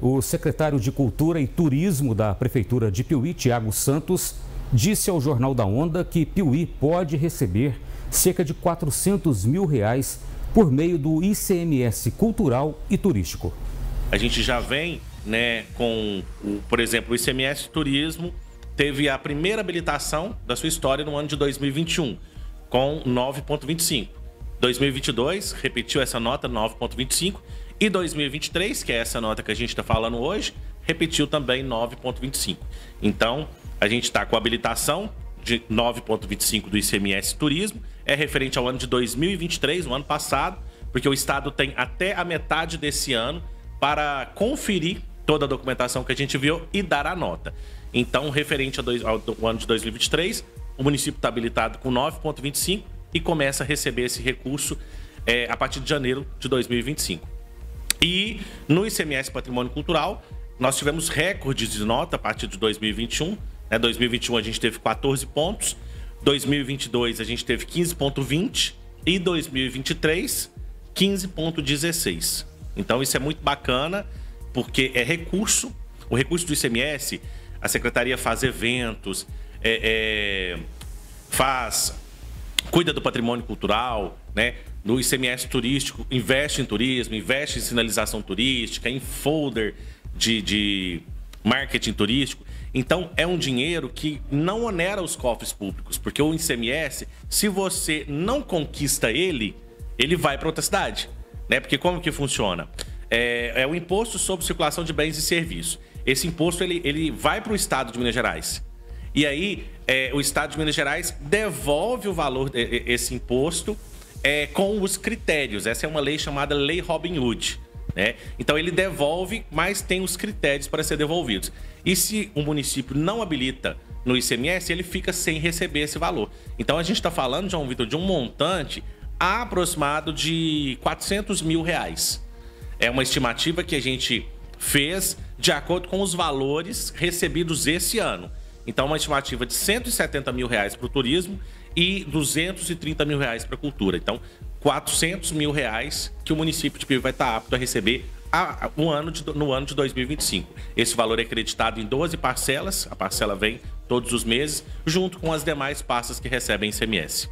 O secretário de Cultura e Turismo da Prefeitura de Piuí, Tiago Santos, disse ao Jornal da Onda que Piuí pode receber cerca de 400 mil reais por meio do ICMS cultural e turístico. A gente já vem né, com, por exemplo, o ICMS Turismo teve a primeira habilitação da sua história no ano de 2021, com 9,25. 2022 repetiu essa nota 9,25 e 2023, que é essa nota que a gente está falando hoje, repetiu também 9,25. Então, a gente está com habilitação de 9,25 do ICMS Turismo, é referente ao ano de 2023, o ano passado, porque o Estado tem até a metade desse ano para conferir toda a documentação que a gente viu e dar a nota. Então, referente ao ano de 2023, o município está habilitado com 9,25 e começa a receber esse recurso é, a partir de janeiro de 2025. E no ICMS Patrimônio Cultural, nós tivemos recordes de nota a partir de 2021. Né? 2021 a gente teve 14 pontos, 2022 a gente teve 15,20 e 2023 15,16. Então isso é muito bacana, porque é recurso. O recurso do ICMS, a secretaria faz eventos, é, é, faz cuida do patrimônio cultural, né? No ICMS turístico, investe em turismo, investe em sinalização turística, em folder de, de marketing turístico. Então, é um dinheiro que não onera os cofres públicos, porque o ICMS, se você não conquista ele, ele vai para outra cidade. Né? Porque como que funciona? É, é o imposto sobre circulação de bens e serviços. Esse imposto ele, ele vai para o estado de Minas Gerais. E aí, é, o Estado de Minas Gerais devolve o valor desse imposto é, com os critérios. Essa é uma lei chamada Lei Robin Hood. Né? Então, ele devolve, mas tem os critérios para ser devolvidos. E se o município não habilita no ICMS, ele fica sem receber esse valor. Então, a gente está falando, João Vitor, de um montante aproximado de 400 mil reais. É uma estimativa que a gente fez de acordo com os valores recebidos esse ano. Então, uma estimativa de 170 mil reais para o turismo e 230 mil reais para cultura. Então, 400 mil reais que o município de Piauí vai estar apto a receber a, um ano de, no ano de 2025. Esse valor é acreditado em 12 parcelas, a parcela vem todos os meses, junto com as demais pastas que recebem ICMS.